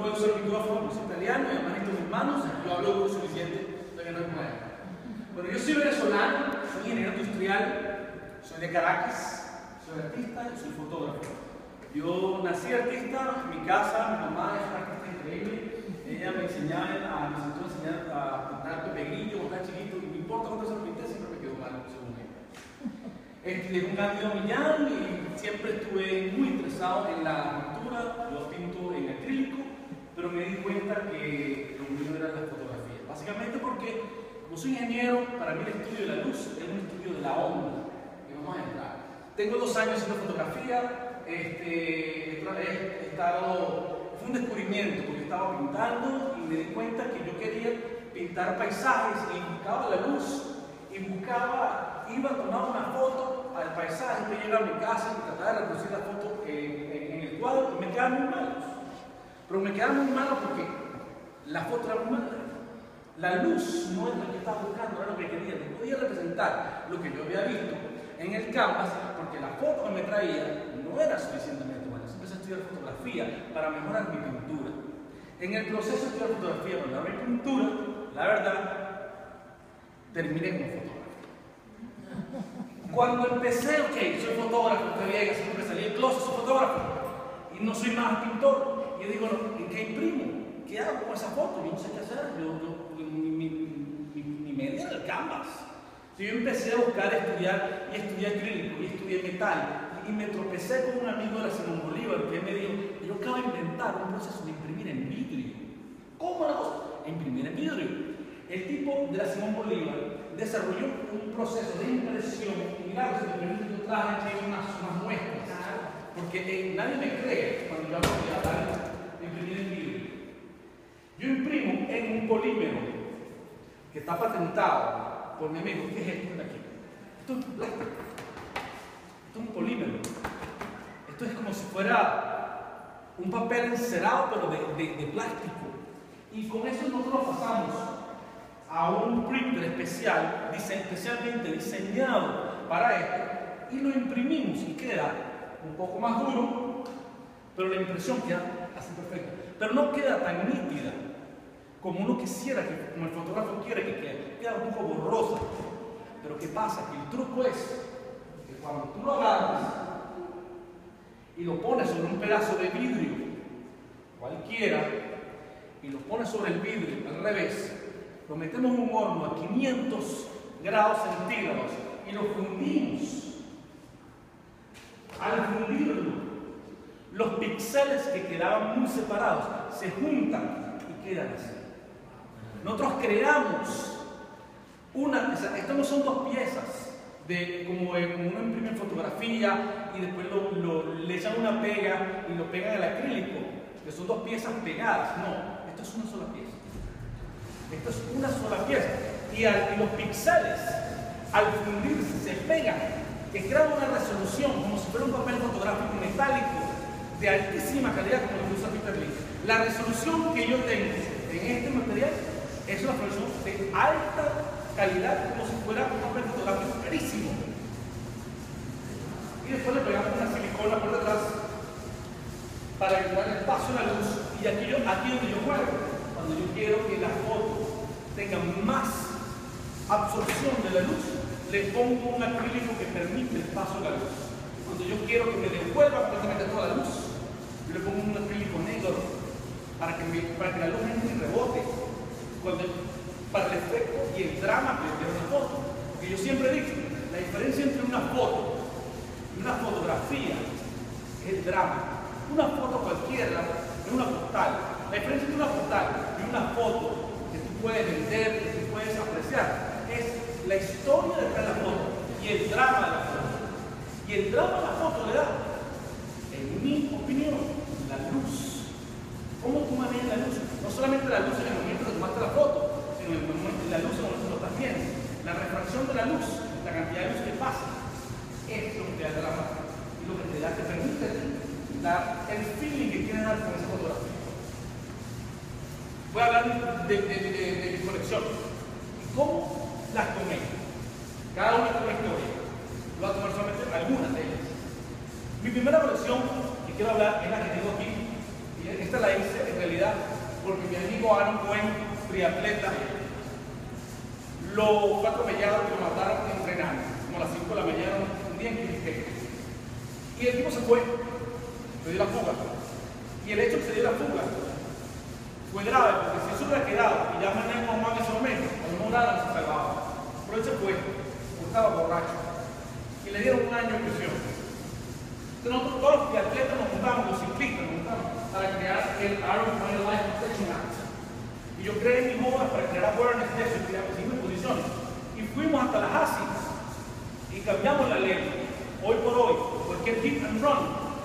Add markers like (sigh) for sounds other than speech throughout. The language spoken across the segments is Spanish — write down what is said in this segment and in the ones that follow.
no a usar micrófono soy italiano y mis manos, yo hablo lo suficiente, todavía no. Bueno, yo soy venezolano, soy ingeniero industrial, soy de Caracas, soy artista y soy fotógrafo. Yo nací artista mi casa, mi mamá es una artista increíble, ella me enseñaba, a, me enseñó a a pintar Grillo cuando estaba chiquito, y no importa cuánto se lo pinté, siempre me quedó mal, según ella. Estudié un cambio a Millán y siempre estuve muy interesado en la pintura, yo pinto en acrílico, me di cuenta que lo mío era la fotografía. Básicamente porque, como soy ingeniero, para mí el estudio de la luz es un estudio de la onda, vamos a entrar. Tengo dos años haciendo fotografía, este, estado, fue un descubrimiento porque estaba pintando y me di cuenta que yo quería pintar paisajes y buscaba la luz y buscaba, iba a tomar una foto al paisaje, que llegaba a mi casa y trataba de reproducir la foto en, en, el cuadro y me quedaban muy malos. Pero me quedaban muy malos porque la foto era muy mala. La luz no era lo que estaba buscando, era lo que quería, no podía representar lo que yo había visto en el canvas porque la foto que me traía no era suficientemente buena. Empecé a estudiar fotografía para mejorar mi pintura. En el proceso de estudiar fotografía para mi pintura, la verdad, terminé como fotógrafo. Cuando empecé, ok, soy fotógrafo, que bien, siempre salí del closet, soy fotógrafo, y no soy más pintor. Yo digo, ¿en qué imprimo? ¿Qué hago con esa foto? Yo no sé qué hacer, yo, yo, mi, mi, mi, mi media era el canvas. Yo empecé a buscar, estudiar, y estudié acrílico, y estudié metal, y me tropecé con un amigo de la Simón Bolívar que me dijo, yo acabo de inventar un proceso de imprimir en vidrio. ¿Cómo la cosa? Imprimir en vidrio. El tipo de la Simón Bolívar desarrolló un proceso de impresión, y claro, si me permite, yo traje aquí unas, unas muestras, porque eh, nadie me cree cuando yo hablo de hablar imprimir en. Yo imprimo en un polímero que está patentado por mi amigo, ¿qué es esto de aquí? Esto es plástico. Esto es un polímero. Esto es como si fuera un papel encerado, pero de, de, de plástico. Y con eso nosotros pasamos a un printer especial, especialmente diseñado para esto, y lo imprimimos y queda un poco más duro, pero la impresión queda así perfecta. Pero no queda tan nítida como uno quisiera, como el fotógrafo quiere que quede, queda un poco borrosa. Pero ¿qué pasa? Que el truco es que cuando tú lo agarras y lo pones sobre un pedazo de vidrio, cualquiera, y lo pones sobre el vidrio al revés, lo metemos en un horno a 500 grados centígrados y lo fundimos. Al fundirlo, los píxeles que quedaban muy separados se juntan y quedan así. Nosotros creamos una, estas no son dos piezas, de, como, uno imprime fotografía y después lo, lo, le echan una pega y lo pegan al acrílico, que son dos piezas pegadas. No, esto es una sola pieza. Esto es una sola pieza. Y los píxeles, al fundirse, se pegan, que crean una resolución, como si fuera un papel fotográfico metálico de altísima calidad, como lo usa Peter Lee. La resolución que yo tengo en este material es una resolución de alta calidad, como si fuera un papel fotográfico carísimo. Y después le pegamos una silicona por detrás para que el espacio a la luz. Y aquí, yo, aquí donde yo juego, cuando yo quiero que la foto tenga más absorción de la luz, le pongo un acrílico que permite el paso de la luz. Cuando yo quiero que me devuelva completamente toda la luz, yo le pongo un acrílico negro para que, para que la luz entre y rebote. Cuando, para el efecto y el drama que tiene una foto. Porque yo siempre digo, la diferencia entre una foto y una fotografía es el drama. Una foto cualquiera es una postal. La diferencia entre una postal y una foto que tú puedes vender, que tú puedes apreciar, es la historia detrás de la foto y el drama de la foto. Y el drama de la foto le da, mi opinión, la luz. ¿Cómo tú manejas la luz? No solamente la luz en el momento que tomaste la foto, sino en el momento, la luz en el momento. La refracción de la luz, la cantidad de luz que pasa, es lo que te da el drama y lo que te da, te permite dar el feeling que quieres dar con esa fotografía. Voy a hablar de, de, de, de mi colección. ¿Cómo las tomé? Cada una con una historia. Voy a tomar solamente algunas de ellas. Mi primera colección quiero hablar es la que tengo aquí. Y esta la hice en realidad porque mi amigo Aaron Cohen, triatleta, lo fue atropellado y lo mataron entrenando, como a las 5 de la mañana, un día en Quiliqué. Y el tipo se fue, se dio la fuga. Y el hecho de que se dio la fuga fue grave, porque si eso hubiera quedado y ya me mamá en ese momento, a lo mejor nada no se salvaba. Pero él se fue, porque estaba borracho. Y le dieron un año de prisión. Nosotros todos los atletas nos juntamos, los ciclistas nos juntamos, para crear el Iron Coin Life Protection Act. Y yo creé mi moda para crear awareness de eso y crear mis posiciones. Y fuimos hasta las ASI y cambiamos la ley. Hoy por hoy, cualquier hit and run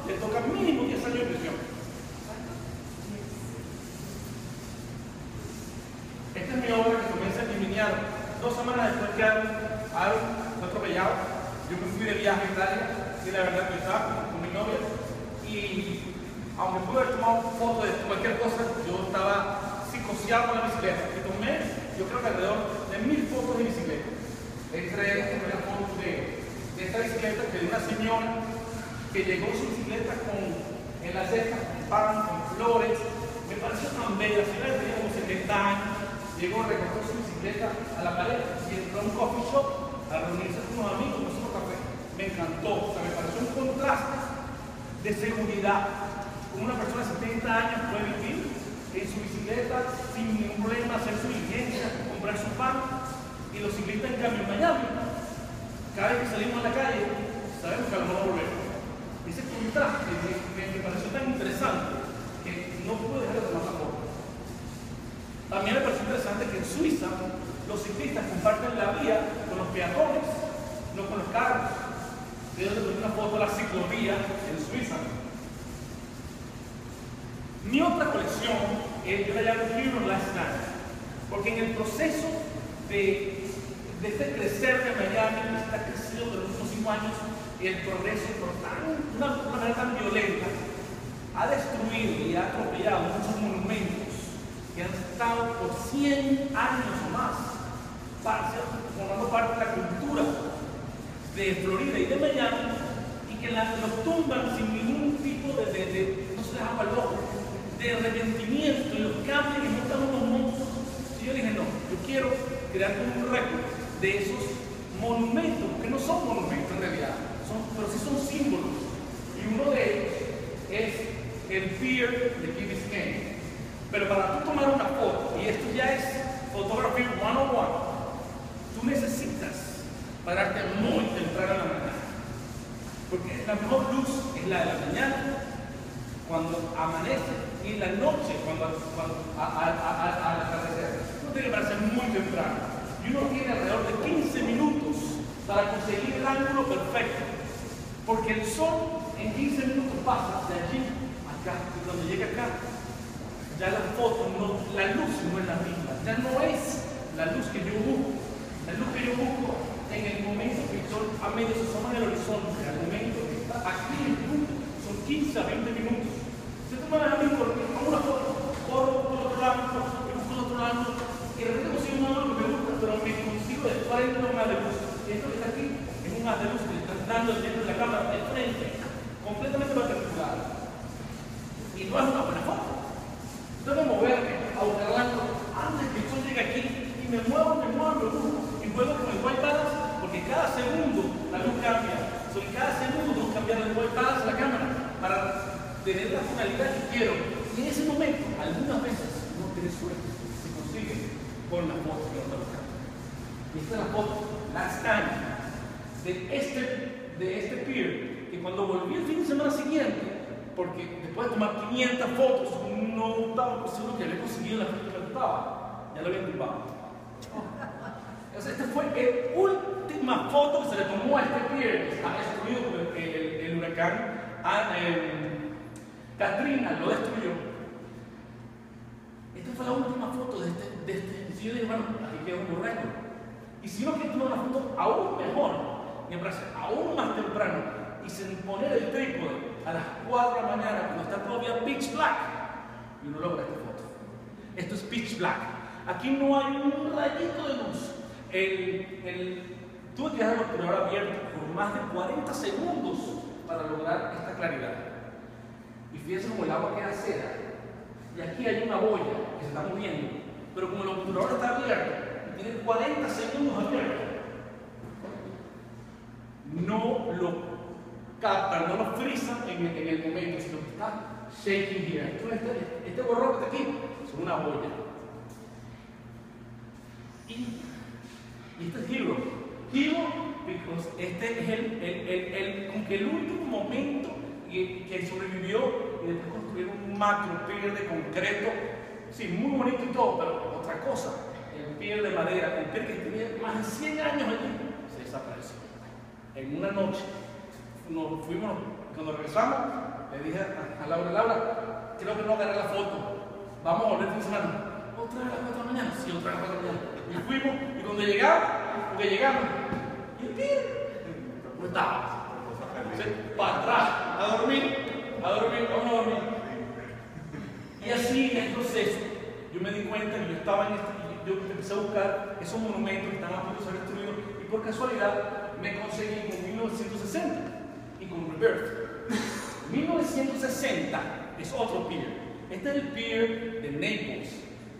le toca mínimo 10 años de prisión. Esta es mi obra que comienza en Limiñano. Dos semanas después que Aaron fue atropellado, yo me fui de viaje a Italia y la verdad que estaba y aunque pude haber tomado fotos de cualquier cosa, yo estaba psicoseado con la bicicleta y tomé, yo creo que alrededor de mil fotos de bicicleta. Entre ellas tomé la foto de, esta bicicleta que de una señora que llegó su bicicleta con, en la ceja, con pan, con flores. Me pareció tan bella, la señora tenía como 70 años, llegó, recogió su bicicleta a la pared y entró a un coffee shop a reunirse con unos amigos, con su café. Me encantó, o sea, me pareció un contraste de seguridad. Como una persona de 70 años puede vivir en su bicicleta sin ningún problema, hacer su diligencia, comprar su pan. Y los ciclistas en cambio en Miami, cada vez que salimos a la calle, sabemos que a lo mejor. Ese contraste me, me, me pareció tan interesante que no pude dejar de tomar la foto. También me pareció interesante que en Suiza los ciclistas comparten la vía con los peatones, no con los carros. Tomé una foto de la ciclovía en Suiza. Mi otra colección, eh, yo la llamo Hero Last Night, porque en el proceso de, de este crecer de Miami, de está creciendo de los últimos cinco años, el progreso por una, manera tan violenta, ha destruido y ha atropellado muchos monumentos que han estado por 100 años o más formando parte de la cultura de Florida y de Miami y que los tumban sin ningún tipo de, de, de no se de arrepentimiento y los cambian y montan unos monstruos. Y yo dije, no, yo quiero crear un récord de esos monumentos, que no son monumentos en realidad, son, pero sí son símbolos. Y uno de ellos es el Fear de Key Biscayne. Pero para tú tomar una foto, y esto ya es Photography 101, tú necesitas pararte muy temprano en la mañana. Porque la mejor luz es la de la mañana, cuando amanece, y en la noche, cuando, cuando al atardecer. Uno tiene que pararse muy temprano. Y uno tiene alrededor de 15 minutos para conseguir el ángulo perfecto. Porque el sol en 15 minutos pasa de allí a acá. Acá, ya la foto, no, la luz no es la misma. Ya no es la luz que yo busco. La luz que yo busco en el momento que el sol a medio se asoma en el horizonte, al momento que está aquí en el punto, son 15 a 20 minutos. Si tú me vas a una foto, por otro lado, y busco otro lado, y de repente consigo un ángulo que me gusta, pero me consigo de frente un haz de luz. Y esto que está aquí es un haz de luz que está dando el centro de la cámara de frente, completamente perpendicular. Y no es una buena foto. Tengo que moverme a Orlando antes que el sol llegue aquí y me muevo, me muevo, me muevo y juego con el white balance porque cada segundo la luz cambia. So, cada segundo tengo que cambiar el white balance de la cámara para tener la finalidad que quiero. Y en ese momento, algunas veces no tienes suerte, se consigue con la foto que no te Y esta es la foto, last time, de este, de este pier, que cuando volví el fin de semana siguiente, porque después de tomar 500 fotos, no estaba seguro que había conseguido la foto que estaba. Ya lo había tumbado. (laughs) Esta fue la última foto que se le tomó a este pier, está destruido por el, huracán ah, eh, Katrina, lo destruyó. Esta fue la última foto de este. De este. Si yo bueno, aquí queda un récord. Y si uno quiere tomar una foto aún mejor, me parece aún más temprano, y sin poner el trípode a las 4 de la mañana, cuando está todavía pitch black, y uno logra esta foto. Esto es pitch black. Aquí no hay un rayito de luz. El, el, tuve que dejar el obturador abierto por más de 40 segundos para lograr esta claridad. Y fíjense como el agua queda seda. y aquí hay una boya que se está moviendo, pero como el obturador está abierto y tiene 40 segundos abierto, no lo capta, no lo frisa en, en el momento, sino que está shaking here. Entonces, este, este que está aquí es una boya. Y, y este es Hero. Hero, because este es el, el, el, el, como que el último momento que, que sobrevivió y después construyeron un macro pier de concreto, sí, muy bonito y todo, pero otra cosa, el pier de madera, el pier que tenía más de 100 años allí, se desapareció. En una noche, nos fuimos, cuando regresamos, le dije a, a Laura, Laura, creo que no agarré la foto, vamos a volver de semana. ¿Otra vez a las 4 de la mañana? Sí, otra vez a las 4 de la mañana. Y fuimos, y cuando llegamos, porque llegamos, y el pier, no estaba. Para atrás, a dormir, a dormir, vamos a dormir. Y así en el proceso, yo me di cuenta que yo estaba en este, yo empecé a buscar esos monumentos que estaban a punto de ser destruidos, y por casualidad me conseguí con 1960 y con Rebirth. (laughs) 1960 es otro pier. Este es el pier de Naples.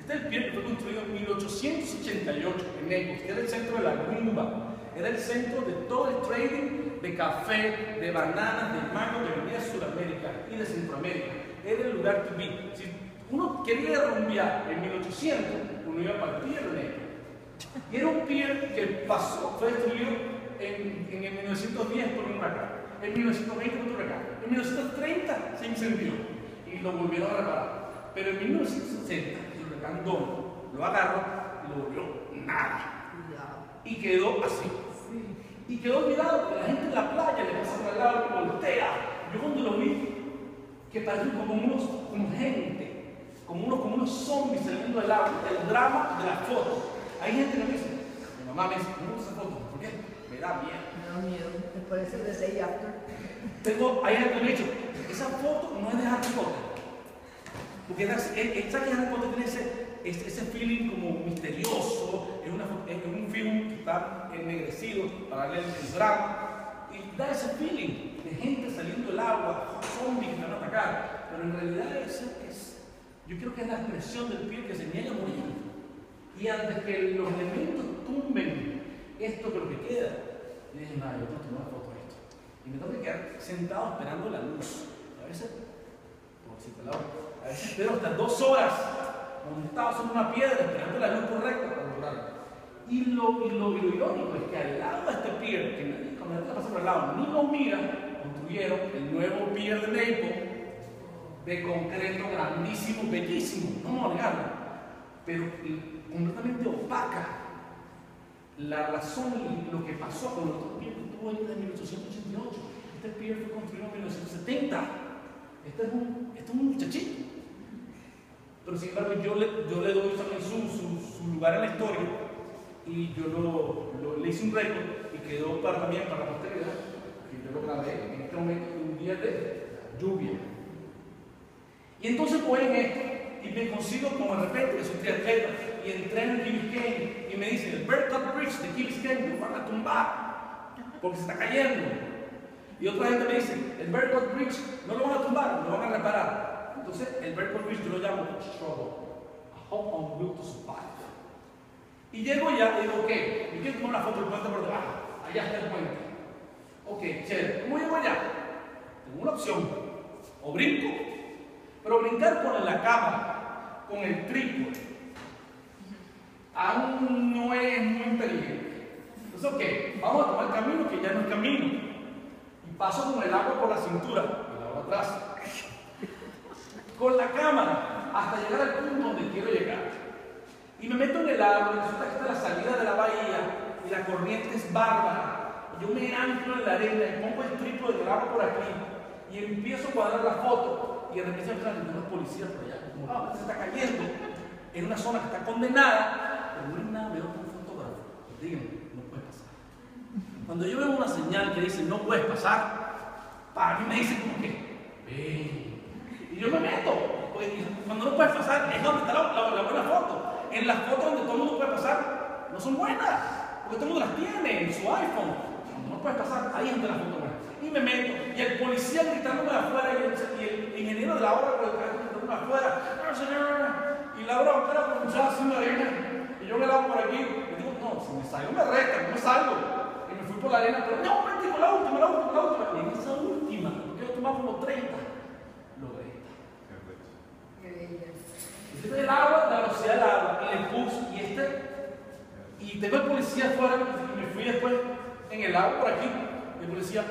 Este es el pier que fue construido en 1888 en Naples, que era el centro de la rumba. Era el centro de todo el trading de café, de bananas, de mango que venía de Sudamérica y de Centroamérica. Era el lugar to be. Si uno quería rumbear en 1800, uno iba para el pier de Naples. Y era un pier que pasó, fue destruido en, en el 1910 por un huracán, en 1920 por un huracán, en 1930 se incendió y lo volvieron a reparar. Pero en 1960 el huracán Don lo agarró y lo volvió nada. Y quedó así. Y quedó olvidado porque la gente en la playa le pasa por al lado y voltea. Yo cuando lo vi, que parecen como unos, como gente, como unos, como unos zombies saliendo del agua, el drama de la foto. Hay gente que me dice, mi mamá me dice, no gusta esa foto, ¿por qué? Me da miedo. Me da miedo. Me parece de After. Tengo, hay gente que me dicho, esa foto no es de Harry Potter. Porque esa, esa que Harry Potter tiene ese, ese, ese feeling como misterioso, es, una, es un film que está ennegrecido para darle el drama. Y da ese feeling de gente saliendo del agua, zombies que van a atacar. Pero en realidad es, yo creo que es la expresión del pie que se niega a morir. Y antes que los elementos tumben esto que lo que queda, yo dije, nada, yo tengo que tomar foto de esto. Y me tengo que quedar sentado esperando la luz. A veces, por si te la a veces espero hasta dos horas montado sobre una piedra esperando la luz correcta. Y lo, y, lo, irónico es que al lado de este pier, que nadie, cuando la gente el lado, ni lo mira, construyeron el nuevo pier de Naples de concreto grandísimo, bellísimo, no negarlo, pero completamente opaca la razón y lo que pasó con nuestro pier que ahí en 1888. Este pier fue construido en 1970. Este es un, este es un muchachito. Pero sin embargo, yo le, yo le doy también su, su, su, lugar en la historia y yo lo, lo, le hice un récord y quedó para también para la posteridad. Y yo lo grabé en este momento un día de lluvia. Y entonces voy en esto y me consigo como de repente que soy triatleta y entré en el Biscayne y me dicen, el Berthold Bridge de Biscayne lo van a tumbar porque se está cayendo. Y otra gente me dice, el Berthold Bridge no lo van a tumbar, lo van a reparar. Entonces, el Berthold Bridge yo lo llamo struggle, a hope on will to survive. Y llego ya y digo, ok, me quiero tomar una foto del puente por debajo. Allá está el puente. Ok, chévere. ¿Cómo llego allá? Tengo una opción. O brinco, pero brincar con la cámara, con el trípode, aún no es muy inteligente. Entonces, ok, vamos a tomar el camino que ya no es camino. Y paso con el agua por la cintura, y la atrás. Con la cámara, hasta llegar al punto donde quiero llegar. Y me meto en el agua, y resulta que está la salida de la bahía, y la corriente es bárbara. Yo me anclo en la arena, y pongo el trípode del agua por aquí, y empiezo a cuadrar la foto, y de repente me salen unos policías por allá, como, ah, se está cayendo, en una zona que está condenada, pero no hay nada mejor que un fotógrafo. Díganme, no puede pasar. Cuando yo veo una señal que dice no puedes pasar, para mí me dice como que, ven. Y yo me meto, porque cuando no puedes pasar es donde está la, la, la buena foto. En las fotos donde todo el mundo puede pasar, no son buenas, porque todo el mundo las tiene en su iPhone. No puedes pasar, ahí es donde la foto es buena. Y me meto, y el policía gritándome afuera, y el, y el ingeniero de la obra gritándome afuera, señor. Y la bronca era por muchachos sin arena. Y yo me lavo por aquí. Y digo, no, si me salgo me resta, no me salgo. Y me fui por la arena, pero no, me con la última, la última, la última. Y en esa última, porque yo tomaba como 30, logré esta. Qué bella. Y este el agua, la velocidad del agua, y le puse, y este, y tengo el policía afuera, me fui después en el agua por aquí, y el policía,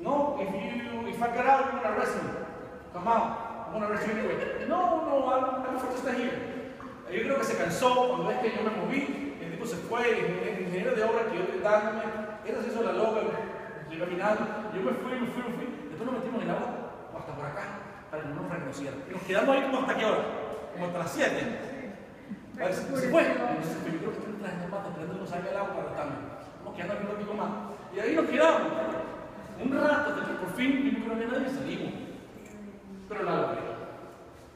no, if you, if I get out, you're gonna arrest me. Come out, I'm gonna arrest you anyway. No, no, I'm, I'm stay here. Yo creo que se cansó cuando ves que yo me moví, el tipo se fue, el ingeniero de obra que yo dándome, él se hizo la loca, yo caminando, yo me fui, me fui, me fui, después nos metimos en el agua, hasta por acá, para que no nos reconocieran. Y nos quedamos ahí como hasta qué hora, como hasta las 7. A ver, se, se fue. Entonces, yo creo que más, esperando que nos salga el agua para estarme. Vamos quedando aquí un ratito más. Y ahí nos quedamos. Un rato, hasta que por fin vimos que no había nadie y salimos. Pero logré.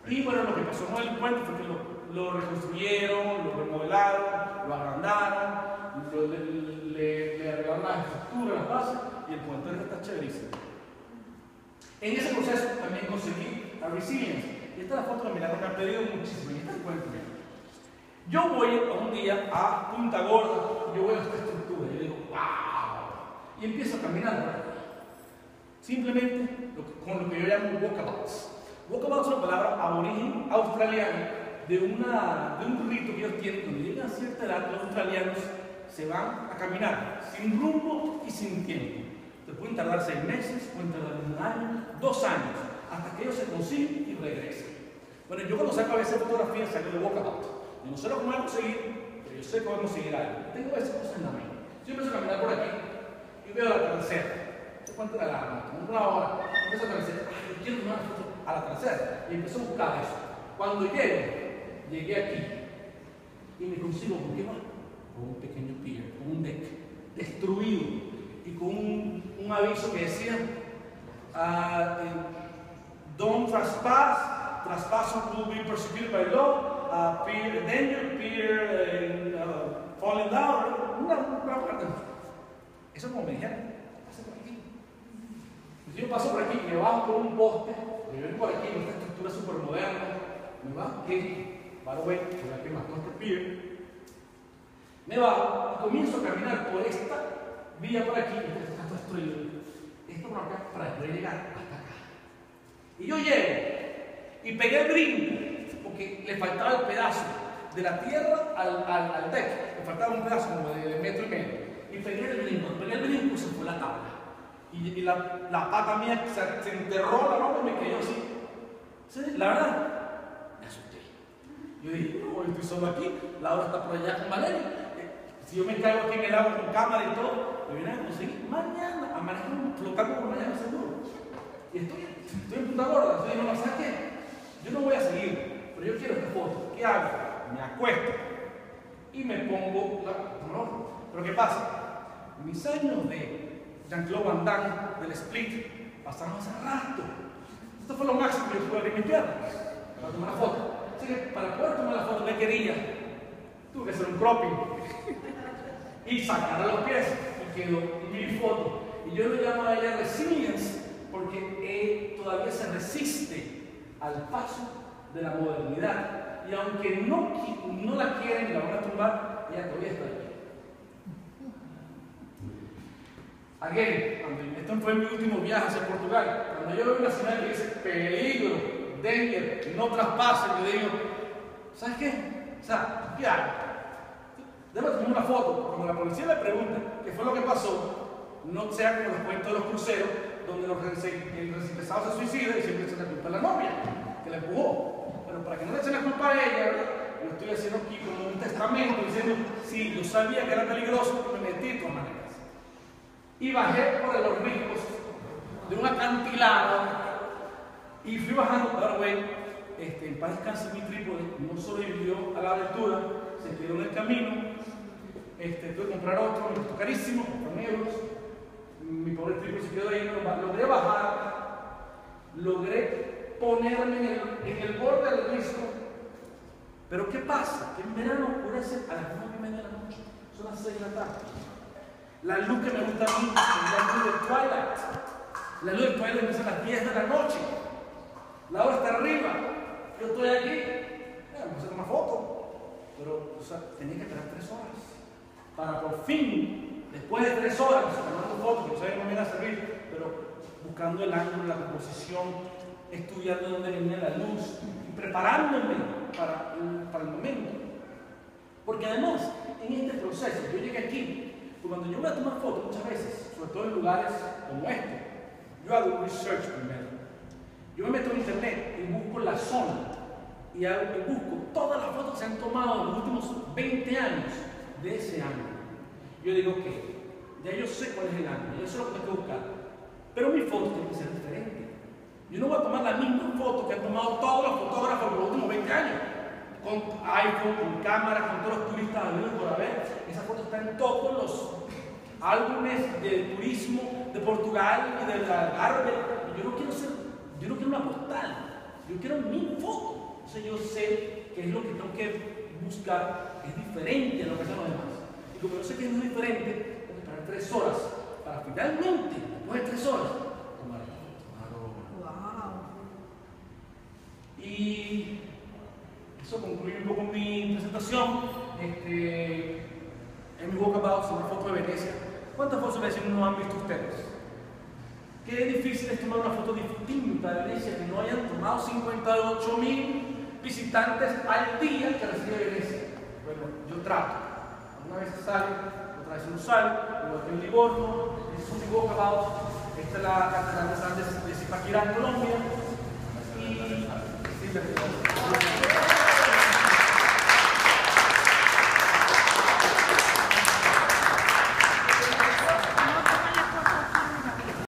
Y bueno, lo que pasó con el puente fue que lo, lo reconstruyeron, lo remodelaron, lo agrandaron, lo- le, le- le arreglaron las estructuras, las bases, y el puente está chéverísimo. En ese proceso también conseguí la resilience. Y esta es la foto que me la han pedido muchísimo. Y esta encuentro. Yo voy un día a Punta Gorda, yo veo esta estructura, yo digo, wow. Y empiezo a caminar por ahí. Simplemente con lo que yo llamo walkabouts. Walkabouts es una palabra aborigen australiana de, una, de un rito que ellos tienen cuando llegan a cierta edad, los australianos se van a caminar sin rumbo y sin tiempo. Te pueden tardar seis meses, pueden tardar un año, dos años, hasta que ellos se consiguen y regresen. Bueno, yo cuando saco a veces fotografías saco de walkabout. Yo no sé lo que voy a conseguir, pero yo sé que voy a conseguir algo. Tengo esas cosas en la mente. Yo empiezo a caminar por aquí y veo la tercera. ¿Te cuánto era la alarma? Como una hora. Empiezo a caminar. Ay, yo quiero tomar a la tercera. Y empiezo a buscar eso. Cuando llego, llegué aquí y me consigo con qué más? Con un pequeño pier, con un deck destruido y con un, aviso que decía ah, Don't trespass, trespassers will be persecuted by law, uh, peer danger, peer uh, falling down, una, una parte. Eso como me dijeron, pasa por aquí. Entonces yo paso por aquí, me bajo por un poste, me ven por aquí, esta estructura súper moderna, me bajo aquí, by the way, por aquí más coste pier, me bajo y comienzo a caminar por esta vía por aquí, esto está destruido, esto por acá, para poder llegar hasta acá. Y yo llego y pegué el brinco, le faltaba el pedazo de la tierra al, al, al deck, le faltaba un pedazo como de, metro y medio. Y pegué el brinco, pegué el brinco y se fue la tabla. Y, y la, la pata mía se, se enterró la ropa y me cayó así. Sí, La verdad, me asusté. Yo dije, no, yo estoy solo aquí, Laura está por allá con Valeria. Eh, Si yo me caigo aquí en el agua con cámara y todo, me vienen a conseguir mañana, amanezco flotando por mañana seguro. Y estoy, estoy en Punta Gorda, estoy diciendo, ¿sabes qué? Yo no voy a seguir, yo quiero esta foto. ¿Qué hago? Me acuesto y me pongo la no. Pero ¿qué pasa? Mis años de Jean-Claude Van Damme, del split, pasaron hace rato. Esto fue lo máximo que yo pude limpiar para tomar la foto. Así que para poder tomar la foto que quería, tuve que hacer un cropping (laughs) y sacar a los pies y quedó mi foto. Y yo lo llamo a ella resilience porque él todavía se resiste al paso de la modernidad. Y aunque no, no la quieren y la van a tumbar, ella todavía está ahí. Again, esto fue mi último viaje hacia Portugal. Cuando yo veo una señal que dice peligro, danger, no traspase, yo digo, ¿sabes qué? O sea, ¿qué hago? Debo tomar una foto. Cuando la policía le pregunta qué fue lo que pasó, no sea como los cuentos de los cruceros, donde los el se suicida y siempre echa la culpa a la novia, que la empujó. Pero para que no le echen la culpa a ella, lo estoy haciendo aquí como un testamento, diciendo, sí, yo sabía que era peligroso, me metí todas maneras. Y bajé por los riscos de un acantilado y fui bajando, ahora güey, este, en paz mi trípode, no sobrevivió a la aventura, se quedó en el camino, este, tuve que comprar otro, me costó carísimo, con euros, mi pobre trípode se quedó ahí, pero logré bajar, logré ponerme en el, borde del risco, pero ¿qué pasa? Que en verano oscurece a las 9 y media de la noche, son las 6 de la tarde. La luz que me gusta a mí es la luz del twilight. La luz del twilight empieza a las 10 de la noche. La hora está arriba. yo estoy aquí, ya, me saco una foto, pero o tenía que esperar tres horas para por fin, después de tres horas, tomando fotos, que no me iban a servir, pero buscando el ángulo, la composición, estudiando dónde venía la luz y preparándome para el, momento. Porque además, en este proceso, yo llegué aquí, cuando yo voy a tomar fotos muchas veces, sobre todo en lugares como este, yo hago research primero. Yo me meto en internet y busco la zona y, hago, y busco todas las fotos que se han tomado en los últimos 20 años de ese ángulo. Yo digo, ok, ya yo sé cuál es el ángulo, yo sé lo que tengo que buscar, pero mi foto tiene que ser diferente. Yo no voy a tomar la misma foto que han tomado todos los fotógrafos en los últimos 20 años. Con iPhone, con cámara, con todos los turistas habidos por haber. Esa foto está en todos los álbumes de turismo de Portugal y del Algarve. Yo no quiero ser, yo no quiero una postal, yo quiero mi foto. Entonces yo sé qué es lo que tengo que buscar, que es diferente a lo que hacen los demás. Y como yo sé que es muy diferente, tengo que esperar tres horas para finalmente, después de tres horas, tomar la foto. Wow. Y eso concluye un poco mi presentación. Este, en mi walkabout sobre foto de Venecia. ¿Cuántas fotos de Venecia no han visto ustedes? Qué difícil es tomar una foto distinta de Venecia que no hayan tomado 58 mil visitantes al día que recibe Venecia. Bueno, yo trato. Una vez sale, otra vez no sale, igual que en Livorno, este es un walkabout. Esta es la catedral de San de Zipaquirá en Colombia. Y Thank you.